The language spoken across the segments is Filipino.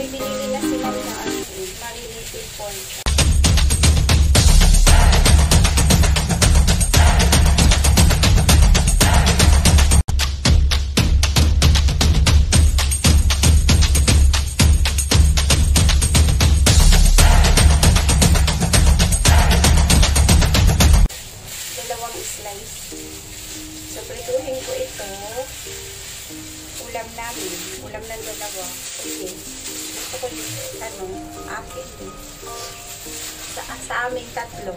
May binili na sila na marinated pork. dalawang slice. So, prituhin ko ito. Ulam namin. Ulam ng dalawa. Kasi, gusto ko ano, akin eh. Sa, sa amin tatlo.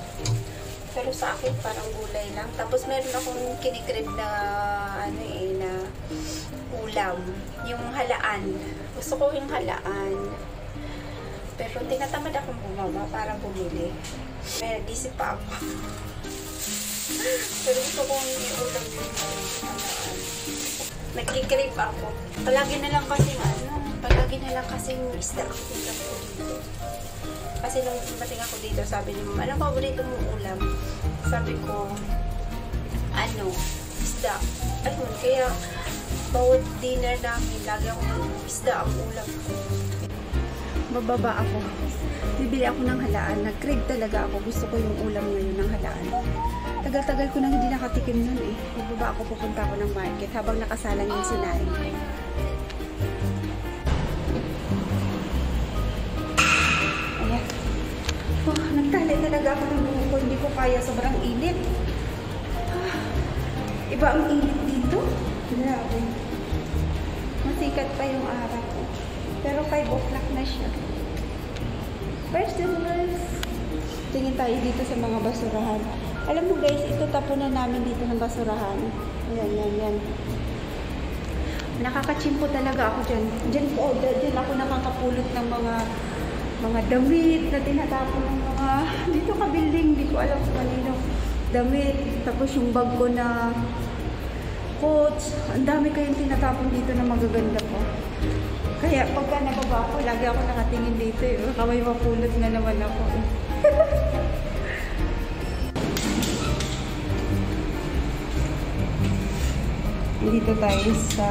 Pero sa akin parang gulay lang. Tapos meron akong kinikrib na, ano eh, na ulam. Yung halaan. Gusto ko yung halaan. Pero tinatamad akong bumaba para bumili. May nag-isip pa ako. Pero gusto kong iulam yung halaan. Nagkikrave ako. Palagi na lang kasi ano, palagi na lang kasi isda ako dito. Kasi nung dumating ako dito, sabi ni mama, anong paborito mong ulam? Sabi ko, ano, isda. Ayun, kaya bawat dinner namin, lagi ako isda ang ulam ko. Bababa ako. Bibili ako ng halaan. Nag-crave talaga ako. Gusto ko yung ulam ngayon ng halaan. Tagal-tagal ko nang hindi nakatikim nun eh. Bababa ako, pupunta ako ng market habang nakasalang yung sinain ko. Ayan. Oh, nagtali talaga ako ng buhok ko. Hindi ko kaya. Sobrang init. Ah, iba ang init dito. Grabe. Masikat pa yung araw. Pero 5 o'clock na siya. First Tingin tayo dito sa mga basurahan. Alam mo guys, ito tapunan namin dito ng basurahan. Ayan, yan, yan. Nakakachimpo talaga ako dyan. Dyan, oh, dyan ako nakakapulot ng mga mga damit na tinatapon ng mga dito ka building, hindi ko alam kung kanino damit. Tapos yung bag ko na coats. Ang dami kayong tinatapon dito na magaganda po. Kaya pagka nababa ako, lagi ako nakatingin dito eh. Baka may mapulot na naman ako eh. Dito tayo sa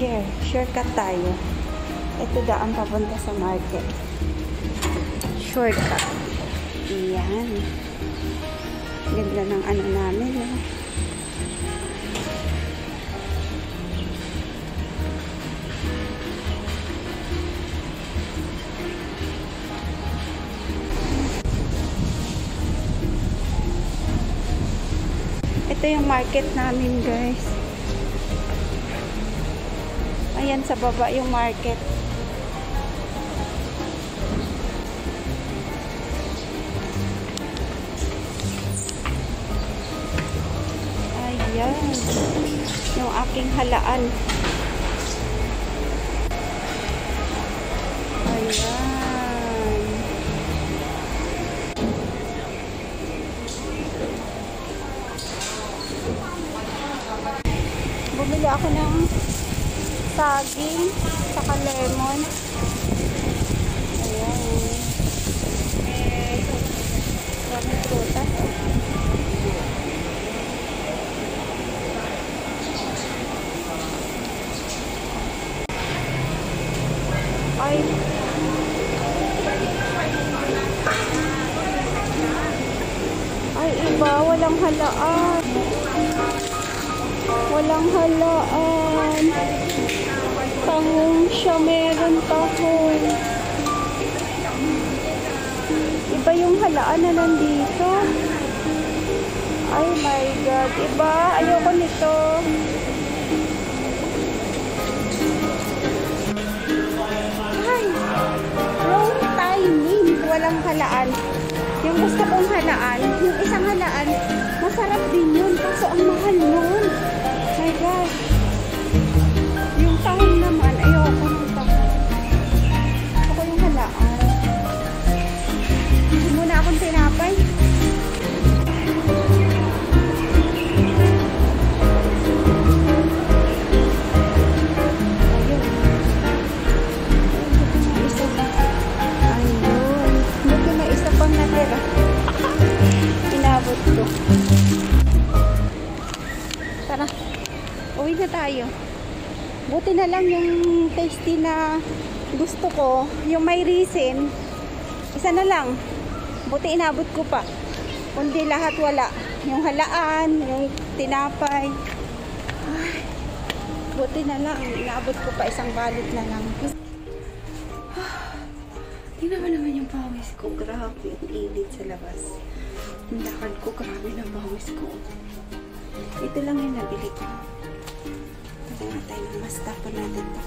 here, shortcut tayo. Ito daan papunta sa market. Shortcut. Yan ganda ng ano namin eh. Ito yung market namin, guys. Ayan, sa baba yung market. Ayan. Yung aking halaan. 嗯。Meron tahong. Iba yung halaan na nandito. Ay my God. Iba. Ayoko nito. Ay. Wrong timing. Walang halaan. Yung gusto kong halaan, yung isang halaan, masarap din yun. Kaso ang mahal nun. Tayo. Buti na lang yung tasty na gusto ko, yung may reason. Isa na lang. Buti inabot ko pa. Kundi lahat wala. Yung halaan, yung tinapay. Ay, buti na lang. Inaabot ko pa isang balot na lang. Tingnan mo naman yung pawis ko. Grabe, ang init sa labas. Ang lakad ko, grabe na pawis ko. Ito lang yung nabili ko. Ito tayo ng mas tapon natin to.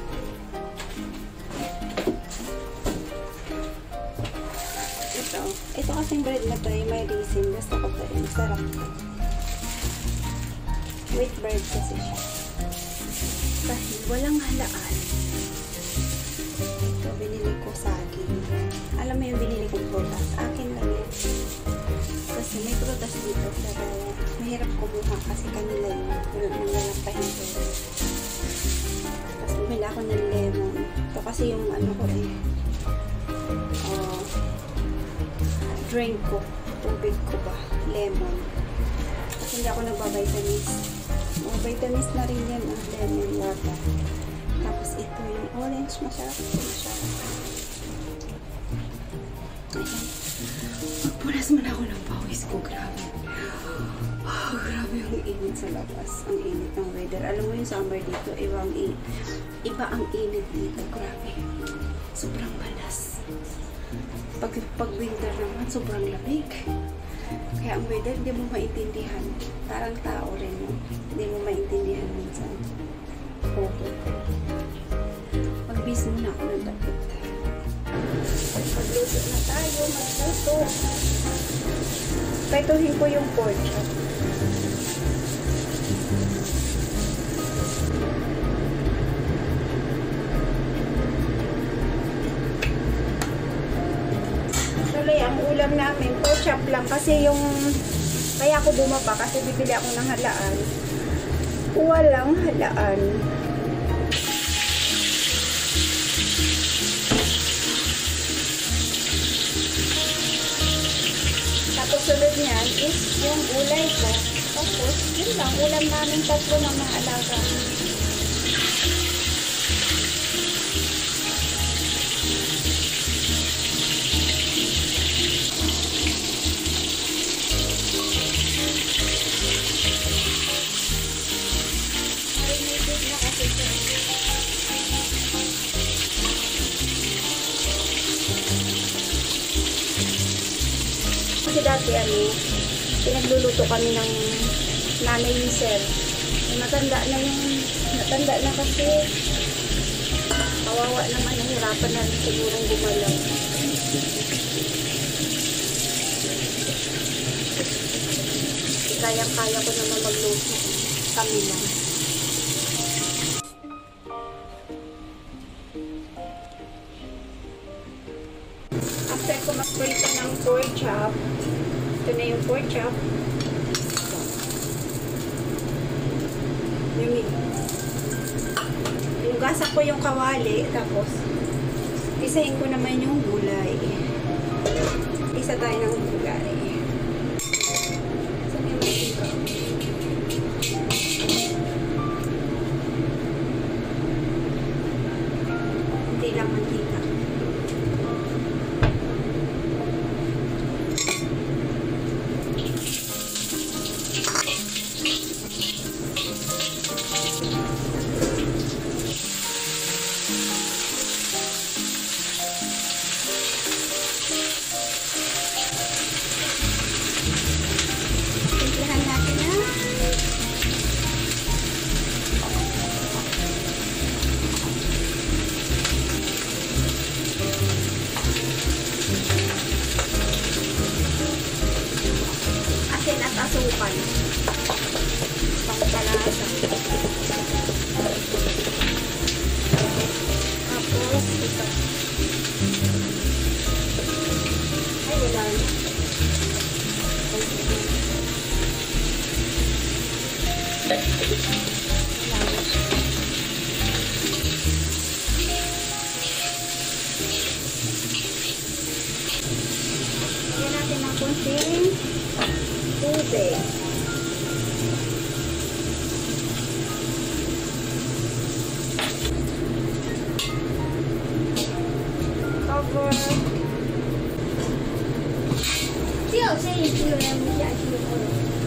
Ito. Ito kasing bread na to ay may raisin. Gusto ko to. Wheat bread kasi siya. Dahil walang halaan. Ito, binili ko sa akin. Alam mo yung binili kong prutas? Akin lang yun. Kasi may prutas dito. Pero mahirap kumuha kasi kanila yun. Nalalampahin ko. Tapos bumili ako ng lemon. Ito kasi yung ano ko eh. Oh, drink ko. Tubig ko ba? Lemon. Kasi hindi ako nagbabitamins. Mga vitamins na rin yan. Ah, lemon water. Tapos ito yung orange. Masarap ito. Masarap. Ayan. Magpunas man ako ng pawis ko. Grabe. Oh, grabe ang init sa labas. Ang init ng weather. Alam mo yung summer dito, iba ang init. Iba ang init dito. Grabe. Sobrang balas. Pag, pag winter naman, sobrang lamig. Kaya ang weather, hindi mo maintindihan. Parang tao rin mo. Hindi mo maintindihan minsan. Okay. Pag-bis muna ako ng dapat. Magluto na tayo, magluto. Paituhin ko yung pork chop. Chop lang. Kasi yung, kaya ako bumaba kasi bibili ako ng halaan. Walang halaan. Tapos sunod niyan is yung gulay ko. Tapos, yun lang, ulam namin tatlo ng mga alaga. Pinagluluto kami ng nanay ni Sir. Eh, matanda na yung, matanda na kasi kawawa naman, nahirapan na rin sigurong gumalaw. Kayang-kaya ko naman magluto. Kami lang. After ko magprito ng pork chop, ito na yung pork chop. Yung, inugasan ko yung kawali, tapos isahin ko naman yung gulay. Isa tayo ng gulay. kunting tubig. Cover. Diyo, sa'yo yung tuyo na mo siya.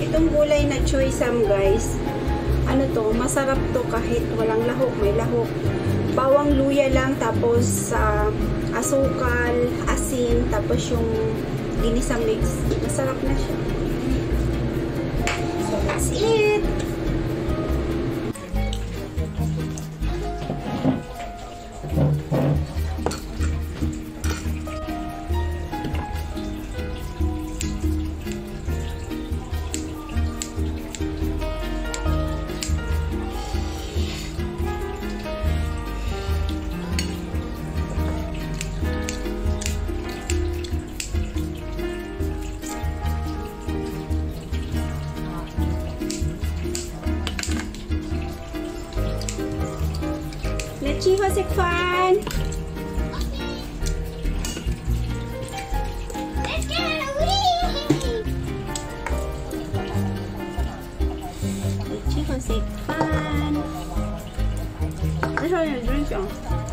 Itong gulay na choy sam guys, ano to, masarap to kahit walang lahok, may lahok. Bawang luya lang, tapos uh, asukal, asin, tapos yung ginisa mix. Masarap na siya. So, that's it! Jihosekwan. Okay. Let's get it away. Jihosekwan. This one is fun.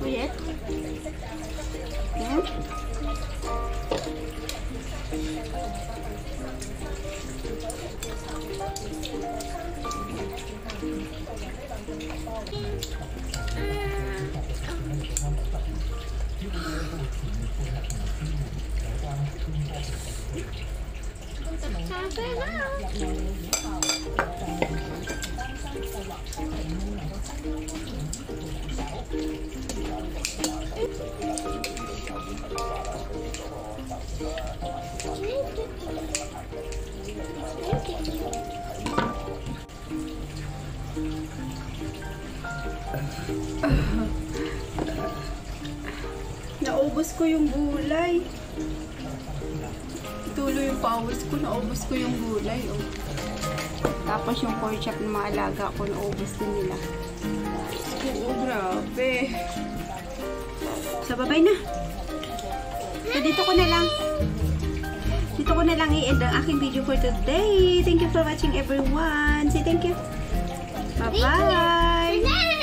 Привет. Да? Cà phê nào Naubos ko yung gulay. Tuloy yung pawis ko, naubos ko yung gulay. Oh. Tapos yung pork chop ng mga alaga ko, naubos din nila. Oo, grabe. So, bye na. So, dito ko na lang. Dito ko na lang i-end ang aking video for today. Thank you for watching everyone. Say thank you. Bye-bye.